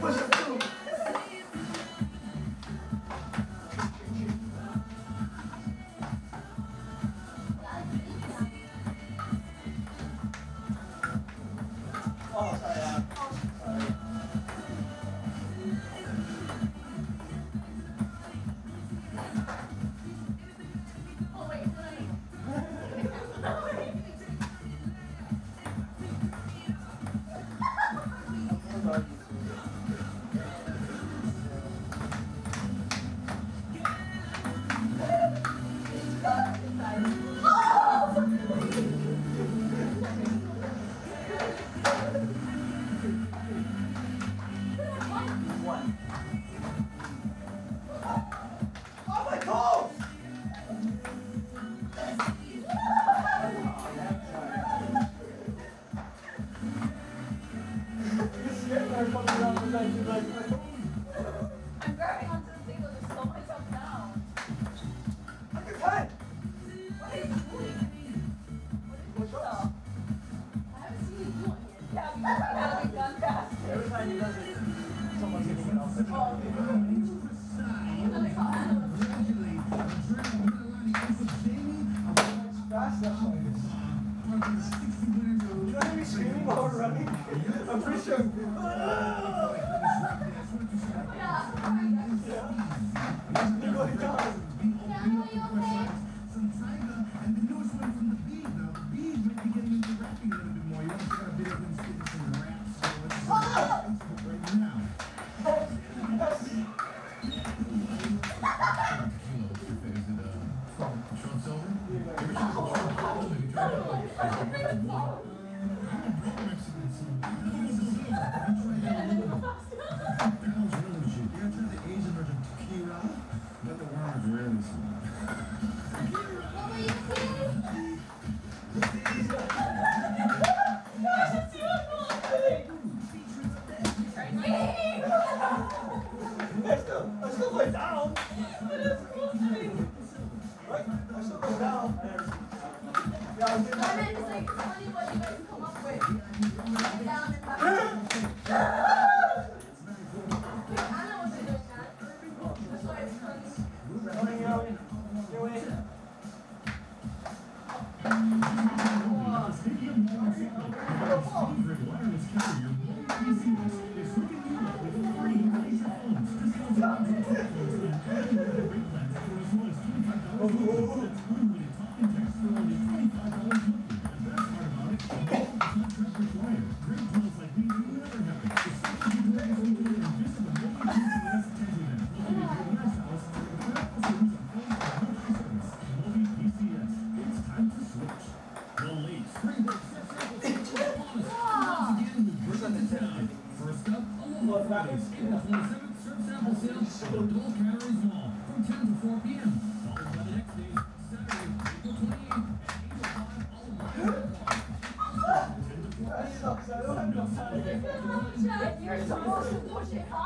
Push it. Thank you. right now. You're supposed to push it awesome,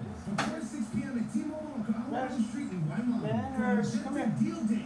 Deus, deal mesmo.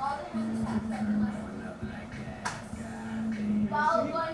All the hats that we like. While. One